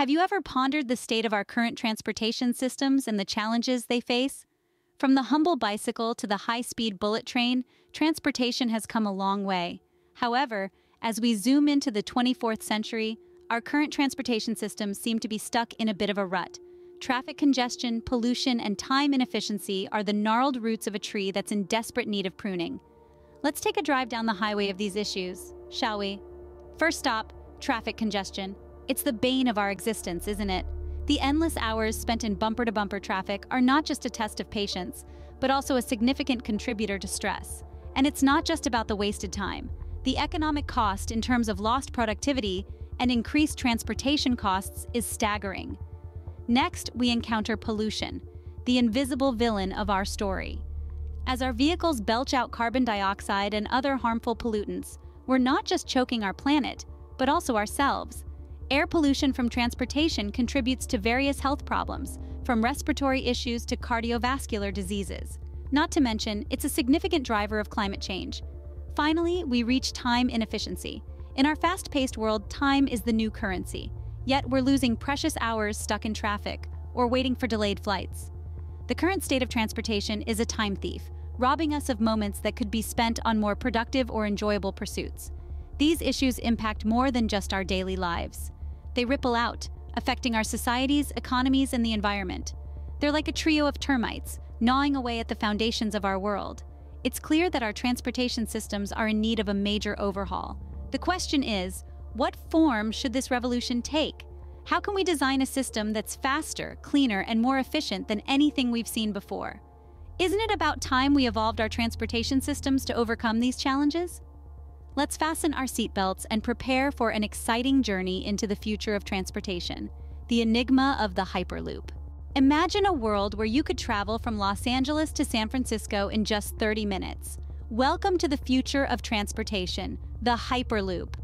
Have you ever pondered the state of our current transportation systems and the challenges they face? From the humble bicycle to the high speed bullet train, transportation has come a long way. However, as we zoom into the 24th century, our current transportation systems seem to be stuck in a bit of a rut. Traffic congestion, pollution, and time inefficiency are the gnarled roots of a tree that's in desperate need of pruning. Let's take a drive down the highway of these issues, shall we? First stop, traffic congestion. It's the bane of our existence, isn't it? The endless hours spent in bumper to bumper traffic are not just a test of patience, but also a significant contributor to stress. And it's not just about the wasted time. The economic cost in terms of lost productivity and increased transportation costs is staggering. Next, we encounter pollution, the invisible villain of our story. As our vehicles belch out carbon dioxide and other harmful pollutants, we're not just choking our planet, but also ourselves. Air pollution from transportation contributes to various health problems, from respiratory issues to cardiovascular diseases. Not to mention, it's a significant driver of climate change. Finally, we reach time inefficiency. In our fast paced world, time is the new currency. Yet we're losing precious hours stuck in traffic or waiting for delayed flights. The current state of transportation is a time thief, robbing us of moments that could be spent on more productive or enjoyable pursuits. These issues impact more than just our daily lives. They ripple out, affecting our societies, economies, and the environment. They're like a trio of termites, gnawing away at the foundations of our world. It's clear that our transportation systems are in need of a major overhaul. The question is, what form should this revolution take? How can we design a system that's faster, cleaner, and more efficient than anything we've seen before? Isn't it about time we evolved our transportation systems to overcome these challenges? Let's fasten our seatbelts and prepare for an exciting journey into the future of transportation, the enigma of the Hyperloop. Imagine a world where you could travel from Los Angeles to San Francisco in just 30 minutes. Welcome to the future of transportation, the Hyperloop.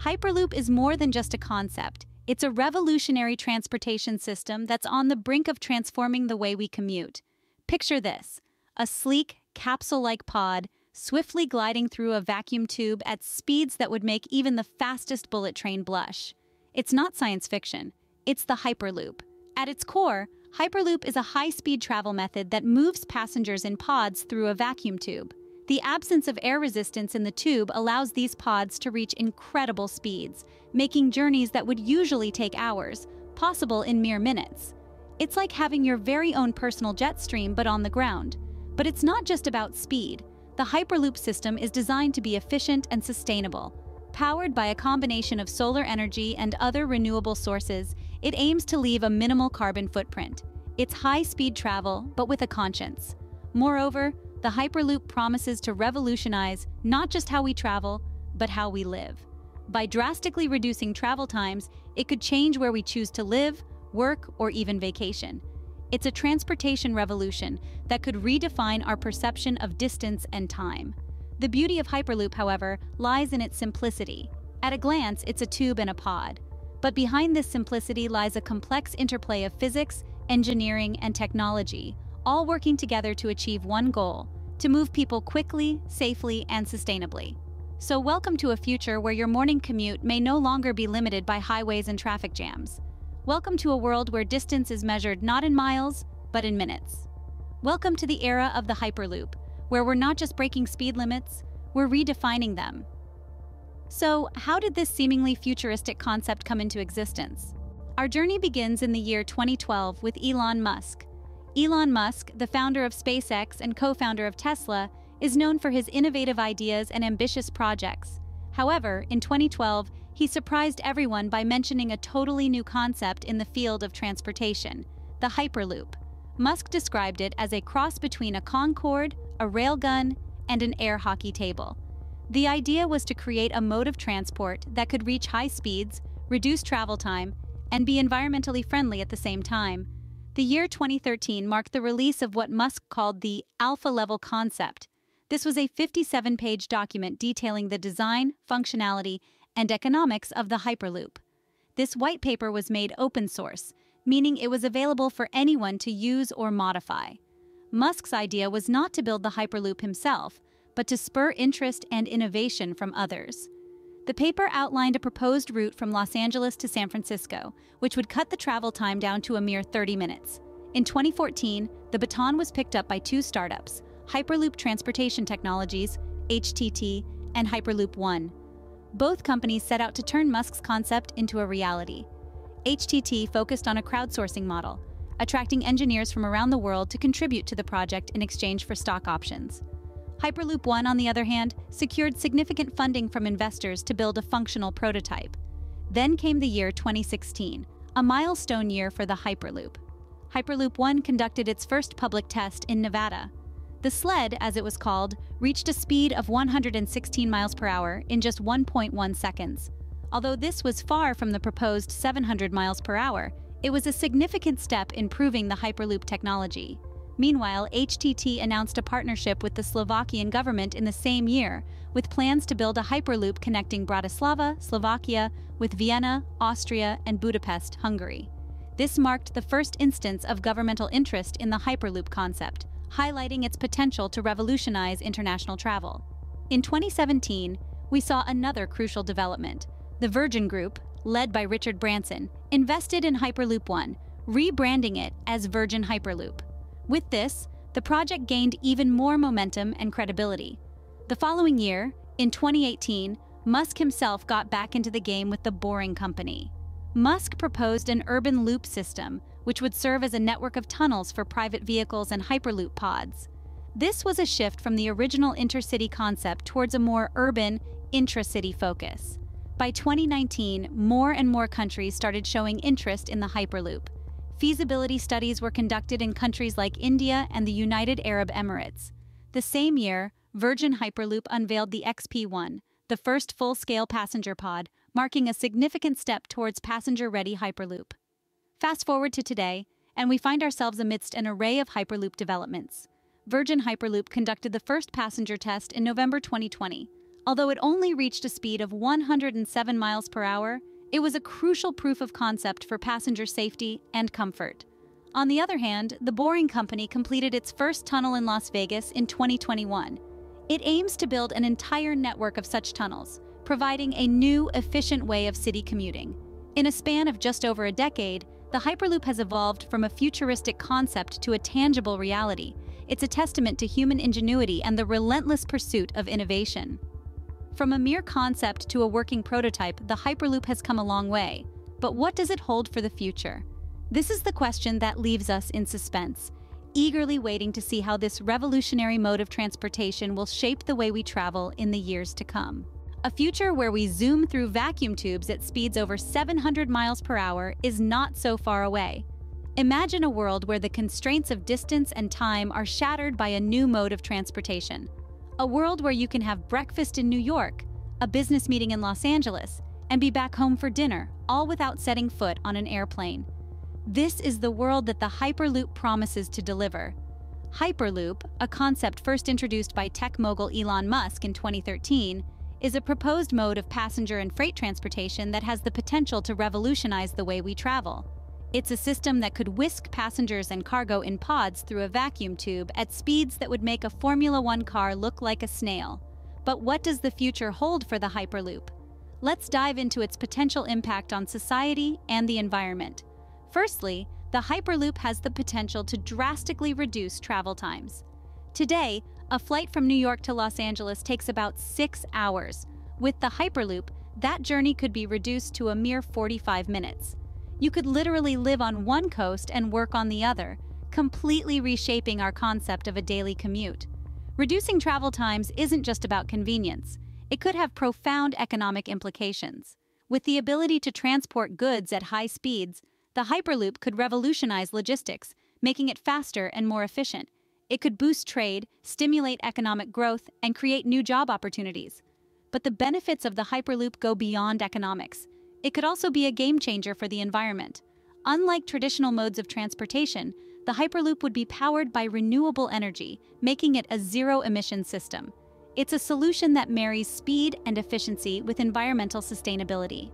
Hyperloop is more than just a concept. It's a revolutionary transportation system that's on the brink of transforming the way we commute. Picture this a sleek, capsule like pod swiftly gliding through a vacuum tube at speeds that would make even the fastest bullet train blush. It's not science fiction, it's the Hyperloop. At its core, Hyperloop is a high speed travel method that moves passengers in pods through a vacuum tube. The absence of air resistance in the tube allows these pods to reach incredible speeds, making journeys that would usually take hours possible in mere minutes. It's like having your very own personal jet stream but on the ground. But it's not just about speed. The Hyperloop system is designed to be efficient and sustainable. Powered by a combination of solar energy and other renewable sources, it aims to leave a minimal carbon footprint. It's high-speed travel, but with a conscience. Moreover, the Hyperloop promises to revolutionize not just how we travel, but how we live. By drastically reducing travel times, it could change where we choose to live, work, or even vacation. It's a transportation revolution that could redefine our perception of distance and time. The beauty of Hyperloop, however, lies in its simplicity. At a glance, it's a tube and a pod. But behind this simplicity lies a complex interplay of physics, engineering, and technology, all working together to achieve one goal to move people quickly, safely, and sustainably. So, welcome to a future where your morning commute may no longer be limited by highways and traffic jams. Welcome to a world where distance is measured not in miles, but in minutes. Welcome to the era of the Hyperloop, where we're not just breaking speed limits, we're redefining them. So, how did this seemingly futuristic concept come into existence? Our journey begins in the year 2012 with Elon Musk, Elon Musk, the founder of SpaceX and co founder of Tesla, is known for his innovative ideas and ambitious projects. However, in 2012, he surprised everyone by mentioning a totally new concept in the field of transportation the Hyperloop. Musk described it as a cross between a Concorde, a railgun, and an air hockey table. The idea was to create a mode of transport that could reach high speeds, reduce travel time, and be environmentally friendly at the same time. The year 2013 marked the release of what Musk called the Alpha Level Concept. This was a 57 page document detailing the design, functionality, and economics of the Hyperloop. This white paper was made open source, meaning it was available for anyone to use or modify. Musk's idea was not to build the Hyperloop himself, but to spur interest and innovation from others. The paper outlined a proposed route from Los Angeles to San Francisco, which would cut the travel time down to a mere 30 minutes. In 2014, the baton was picked up by two startups, Hyperloop Transportation Technologies, HTT, and Hyperloop One. Both companies set out to turn Musk's concept into a reality. HTT focused on a crowdsourcing model, attracting engineers from around the world to contribute to the project in exchange for stock options. Hyperloop One, on the other hand, secured significant funding from investors to build a functional prototype. Then came the year 2016, a milestone year for the Hyperloop. Hyperloop One conducted its first public test in Nevada. The sled, as it was called, reached a speed of 116 miles per hour in just 1.1 seconds. Although this was far from the proposed 700 miles per hour, it was a significant step in proving the Hyperloop technology. Meanwhile, HTT announced a partnership with the Slovakian government in the same year, with plans to build a Hyperloop connecting Bratislava, Slovakia, with Vienna, Austria, and Budapest, Hungary. This marked the first instance of governmental interest in the Hyperloop concept, highlighting its potential to revolutionize international travel. In 2017, we saw another crucial development. The Virgin Group, led by Richard Branson, invested in Hyperloop One, rebranding it as Virgin Hyperloop. With this, the project gained even more momentum and credibility. The following year, in 2018, Musk himself got back into the game with the Boring Company. Musk proposed an urban loop system, which would serve as a network of tunnels for private vehicles and Hyperloop pods. This was a shift from the original intercity concept towards a more urban, intra-city focus. By 2019, more and more countries started showing interest in the Hyperloop. Feasibility studies were conducted in countries like India and the United Arab Emirates. The same year, Virgin Hyperloop unveiled the XP1, the first full-scale passenger pod, marking a significant step towards passenger-ready Hyperloop. Fast forward to today, and we find ourselves amidst an array of Hyperloop developments. Virgin Hyperloop conducted the first passenger test in November 2020, Although it only reached a speed of 107 miles per hour, it was a crucial proof of concept for passenger safety and comfort. On the other hand, the Boring Company completed its first tunnel in Las Vegas in 2021. It aims to build an entire network of such tunnels, providing a new, efficient way of city commuting. In a span of just over a decade, the Hyperloop has evolved from a futuristic concept to a tangible reality. It's a testament to human ingenuity and the relentless pursuit of innovation. From a mere concept to a working prototype, the Hyperloop has come a long way. But what does it hold for the future? This is the question that leaves us in suspense, eagerly waiting to see how this revolutionary mode of transportation will shape the way we travel in the years to come. A future where we zoom through vacuum tubes at speeds over 700 miles per hour is not so far away. Imagine a world where the constraints of distance and time are shattered by a new mode of transportation. A world where you can have breakfast in New York, a business meeting in Los Angeles, and be back home for dinner, all without setting foot on an airplane. This is the world that the Hyperloop promises to deliver. Hyperloop, a concept first introduced by tech mogul Elon Musk in 2013, is a proposed mode of passenger and freight transportation that has the potential to revolutionize the way we travel. It's a system that could whisk passengers and cargo in pods through a vacuum tube at speeds that would make a Formula One car look like a snail. But what does the future hold for the Hyperloop? Let's dive into its potential impact on society and the environment. Firstly, the Hyperloop has the potential to drastically reduce travel times. Today, a flight from New York to Los Angeles takes about six hours. With the Hyperloop, that journey could be reduced to a mere 45 minutes. You could literally live on one coast and work on the other, completely reshaping our concept of a daily commute. Reducing travel times isn't just about convenience. It could have profound economic implications. With the ability to transport goods at high speeds, the Hyperloop could revolutionize logistics, making it faster and more efficient. It could boost trade, stimulate economic growth, and create new job opportunities. But the benefits of the Hyperloop go beyond economics. It could also be a game changer for the environment. Unlike traditional modes of transportation, the Hyperloop would be powered by renewable energy, making it a zero-emission system. It's a solution that marries speed and efficiency with environmental sustainability.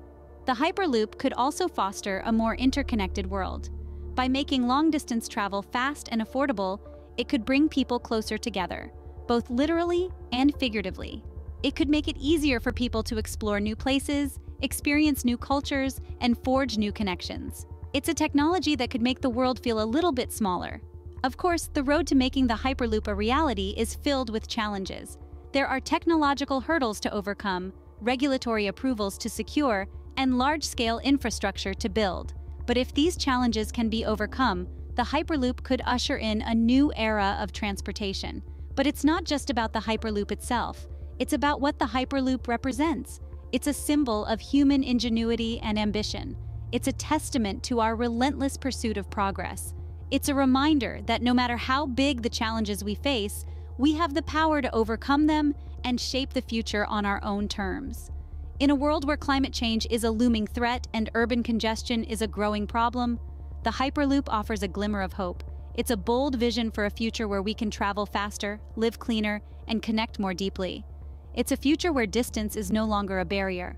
The Hyperloop could also foster a more interconnected world. By making long-distance travel fast and affordable, it could bring people closer together, both literally and figuratively. It could make it easier for people to explore new places, experience new cultures, and forge new connections. It's a technology that could make the world feel a little bit smaller. Of course, the road to making the Hyperloop a reality is filled with challenges. There are technological hurdles to overcome, regulatory approvals to secure, and large-scale infrastructure to build. But if these challenges can be overcome, the Hyperloop could usher in a new era of transportation. But it's not just about the Hyperloop itself. It's about what the Hyperloop represents. It's a symbol of human ingenuity and ambition. It's a testament to our relentless pursuit of progress. It's a reminder that no matter how big the challenges we face, we have the power to overcome them and shape the future on our own terms. In a world where climate change is a looming threat and urban congestion is a growing problem, the Hyperloop offers a glimmer of hope. It's a bold vision for a future where we can travel faster, live cleaner, and connect more deeply. It's a future where distance is no longer a barrier.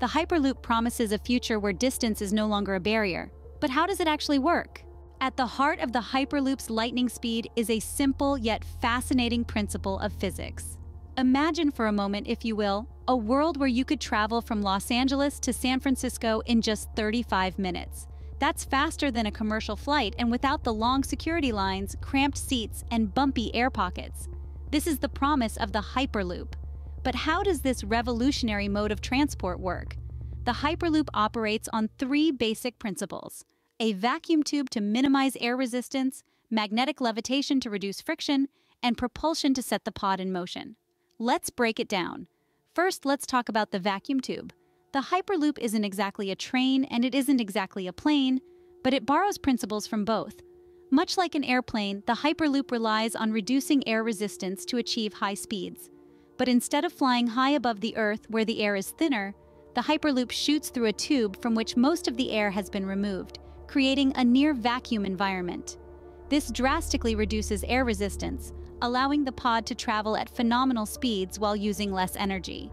The Hyperloop promises a future where distance is no longer a barrier. But how does it actually work? At the heart of the Hyperloop's lightning speed is a simple yet fascinating principle of physics. Imagine for a moment, if you will, a world where you could travel from Los Angeles to San Francisco in just 35 minutes. That's faster than a commercial flight and without the long security lines, cramped seats, and bumpy air pockets. This is the promise of the Hyperloop. But how does this revolutionary mode of transport work? The Hyperloop operates on three basic principles a vacuum tube to minimize air resistance, magnetic levitation to reduce friction, and propulsion to set the pod in motion. Let's break it down. First, let's talk about the vacuum tube. The Hyperloop isn't exactly a train and it isn't exactly a plane, but it borrows principles from both. Much like an airplane, the Hyperloop relies on reducing air resistance to achieve high speeds. But instead of flying high above the Earth where the air is thinner, the Hyperloop shoots through a tube from which most of the air has been removed, creating a near vacuum environment. This drastically reduces air resistance, allowing the pod to travel at phenomenal speeds while using less energy.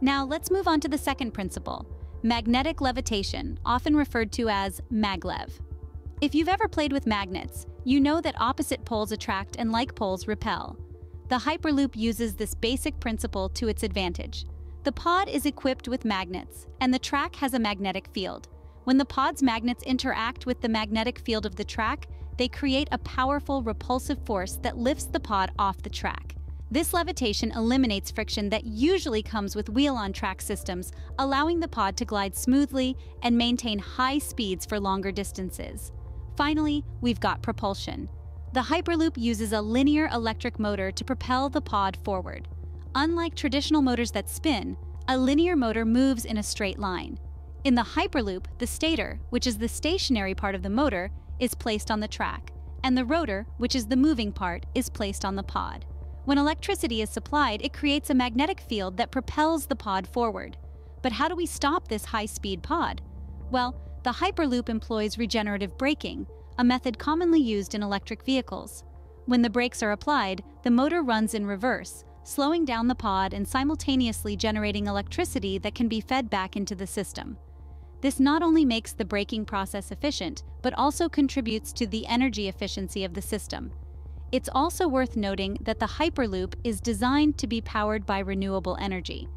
Now let's move on to the second principle, magnetic levitation, often referred to as maglev. If you've ever played with magnets, you know that opposite poles attract and like poles repel. The Hyperloop uses this basic principle to its advantage. The pod is equipped with magnets, and the track has a magnetic field. When the pod's magnets interact with the magnetic field of the track, they create a powerful repulsive force that lifts the pod off the track. This levitation eliminates friction that usually comes with wheel-on-track systems, allowing the pod to glide smoothly and maintain high speeds for longer distances. Finally, we've got propulsion. The Hyperloop uses a linear electric motor to propel the pod forward. Unlike traditional motors that spin, a linear motor moves in a straight line. In the Hyperloop, the stator, which is the stationary part of the motor, is placed on the track, and the rotor, which is the moving part, is placed on the pod. When electricity is supplied, it creates a magnetic field that propels the pod forward. But how do we stop this high-speed pod? Well, the Hyperloop employs regenerative braking, a method commonly used in electric vehicles. When the brakes are applied, the motor runs in reverse, slowing down the pod and simultaneously generating electricity that can be fed back into the system. This not only makes the braking process efficient, but also contributes to the energy efficiency of the system. It's also worth noting that the Hyperloop is designed to be powered by renewable energy.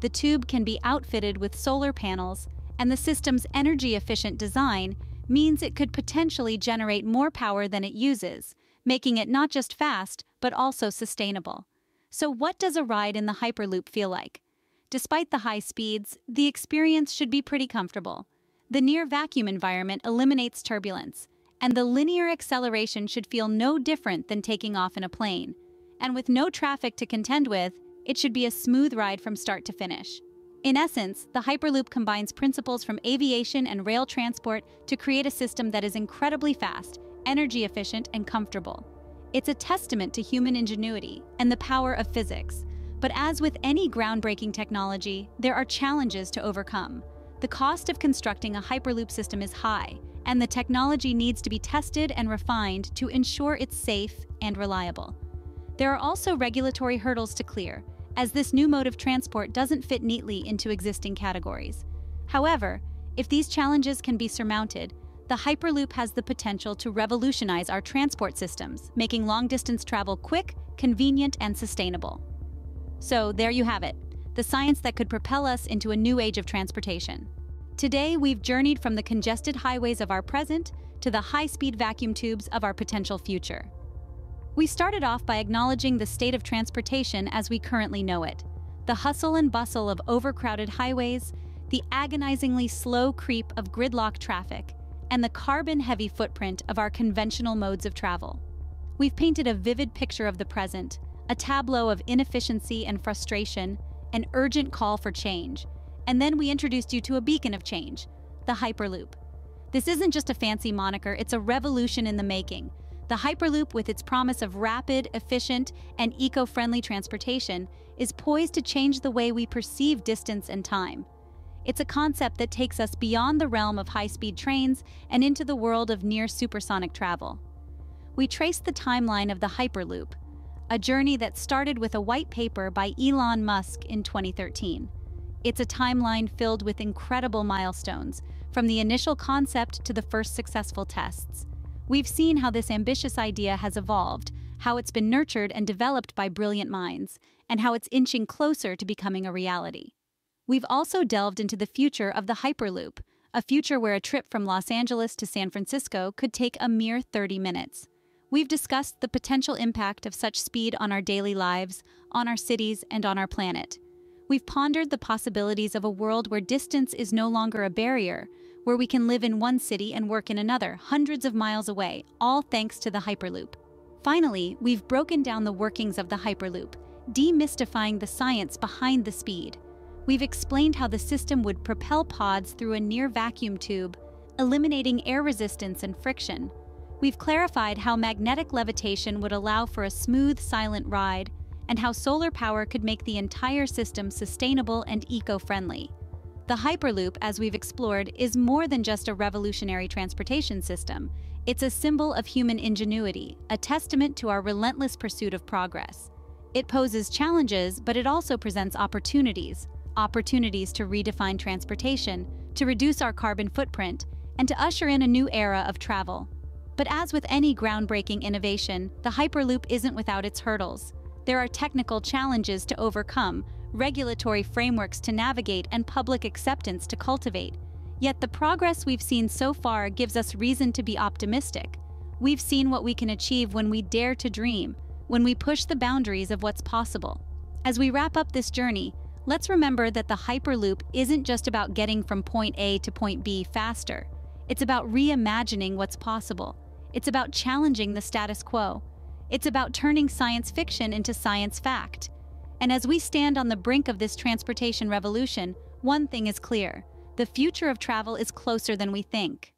The tube can be outfitted with solar panels, and the system's energy-efficient design means it could potentially generate more power than it uses, making it not just fast, but also sustainable. So what does a ride in the Hyperloop feel like? Despite the high speeds, the experience should be pretty comfortable. The near vacuum environment eliminates turbulence, and the linear acceleration should feel no different than taking off in a plane. And with no traffic to contend with, it should be a smooth ride from start to finish. In essence, the Hyperloop combines principles from aviation and rail transport to create a system that is incredibly fast, energy efficient, and comfortable. It's a testament to human ingenuity and the power of physics. But as with any groundbreaking technology, there are challenges to overcome. The cost of constructing a Hyperloop system is high, and the technology needs to be tested and refined to ensure it's safe and reliable. There are also regulatory hurdles to clear, as this new mode of transport doesn't fit neatly into existing categories. However, if these challenges can be surmounted, the Hyperloop has the potential to revolutionize our transport systems, making long-distance travel quick, convenient, and sustainable. So there you have it, the science that could propel us into a new age of transportation. Today, we've journeyed from the congested highways of our present to the high-speed vacuum tubes of our potential future. We started off by acknowledging the state of transportation as we currently know it. The hustle and bustle of overcrowded highways, the agonizingly slow creep of gridlock traffic, and the carbon-heavy footprint of our conventional modes of travel. We've painted a vivid picture of the present, a tableau of inefficiency and frustration, an urgent call for change, and then we introduced you to a beacon of change, the Hyperloop. This isn't just a fancy moniker, it's a revolution in the making. The Hyperloop, with its promise of rapid, efficient, and eco-friendly transportation, is poised to change the way we perceive distance and time. It's a concept that takes us beyond the realm of high-speed trains and into the world of near supersonic travel. We trace the timeline of the Hyperloop, a journey that started with a white paper by Elon Musk in 2013. It's a timeline filled with incredible milestones, from the initial concept to the first successful tests. We've seen how this ambitious idea has evolved, how it's been nurtured and developed by brilliant minds, and how it's inching closer to becoming a reality. We've also delved into the future of the Hyperloop, a future where a trip from Los Angeles to San Francisco could take a mere 30 minutes. We've discussed the potential impact of such speed on our daily lives, on our cities, and on our planet. We've pondered the possibilities of a world where distance is no longer a barrier, where we can live in one city and work in another, hundreds of miles away, all thanks to the Hyperloop. Finally, we've broken down the workings of the Hyperloop, demystifying the science behind the speed. We've explained how the system would propel pods through a near vacuum tube, eliminating air resistance and friction. We've clarified how magnetic levitation would allow for a smooth, silent ride, and how solar power could make the entire system sustainable and eco-friendly. The Hyperloop, as we've explored, is more than just a revolutionary transportation system. It's a symbol of human ingenuity, a testament to our relentless pursuit of progress. It poses challenges, but it also presents opportunities. Opportunities to redefine transportation, to reduce our carbon footprint, and to usher in a new era of travel. But as with any groundbreaking innovation, the Hyperloop isn't without its hurdles. There are technical challenges to overcome, regulatory frameworks to navigate, and public acceptance to cultivate. Yet the progress we've seen so far gives us reason to be optimistic. We've seen what we can achieve when we dare to dream, when we push the boundaries of what's possible. As we wrap up this journey, let's remember that the Hyperloop isn't just about getting from point A to point B faster. It's about reimagining what's possible. It's about challenging the status quo. It's about turning science fiction into science fact. And as we stand on the brink of this transportation revolution, one thing is clear. The future of travel is closer than we think.